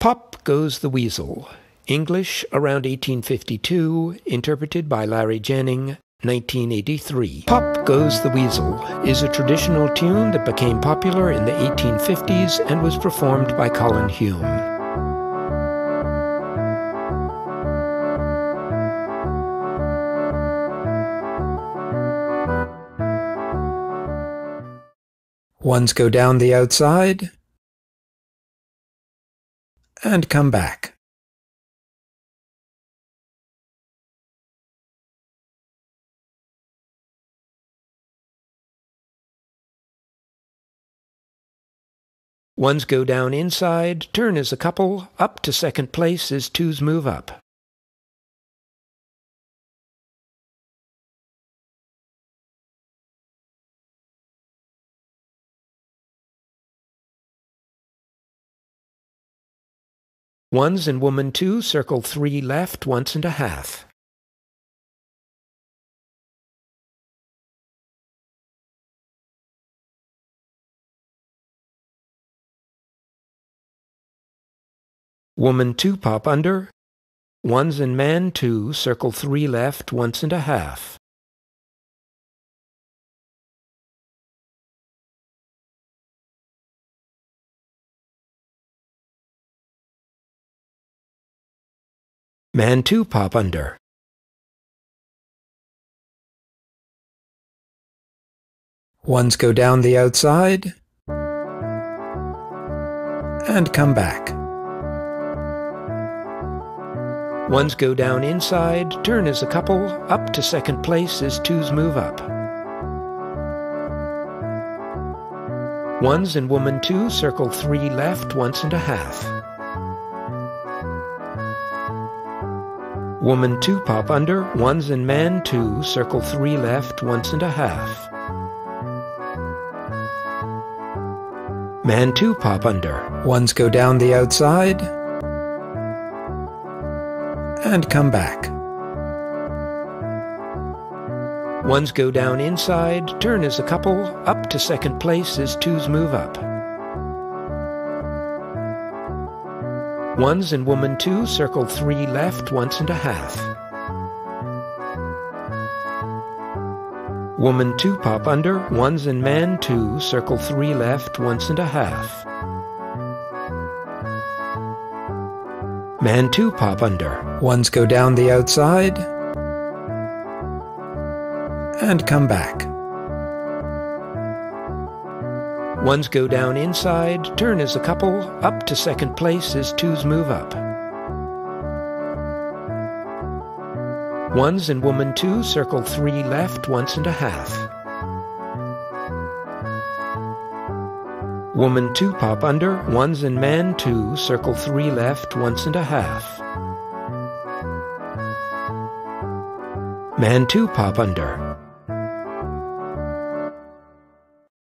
Pop Goes the Weasel, English around 1852, interpreted by Larry Jennings, 1983. Pop Goes the Weasel is a traditional tune that became popular in the 1850s and was performed by Colin Hume. Ones go down the outside and come back. Ones go down inside, turn as a couple, up to second place as twos move up. Ones and woman two circle three left once and a half. Woman 2 pop under. Ones and man 2 circle 3 left once and a half. Man 2 pop under. Ones go down the outside and come back. Ones go down inside, turn as a couple, up to second place as twos move up. Ones and woman two circle three left once and a half. Woman two pop under, ones and man two circle three left once and a half. Man two pop under, ones go down the outside, and come back. Ones go down inside, turn as a couple, up to second place as twos move up. Ones and woman two circle three left once and a half. Woman two pop under, ones and man two circle three left once and a half. Man 2 pop under. Ones go down the outside and come back. Ones go down inside, turn as a couple, up to second place as twos move up. Ones and woman 2 circle 3 left once and a half. Woman 2 pop under, ones and man 2 circle 3 left once and a half. Man 2 pop under.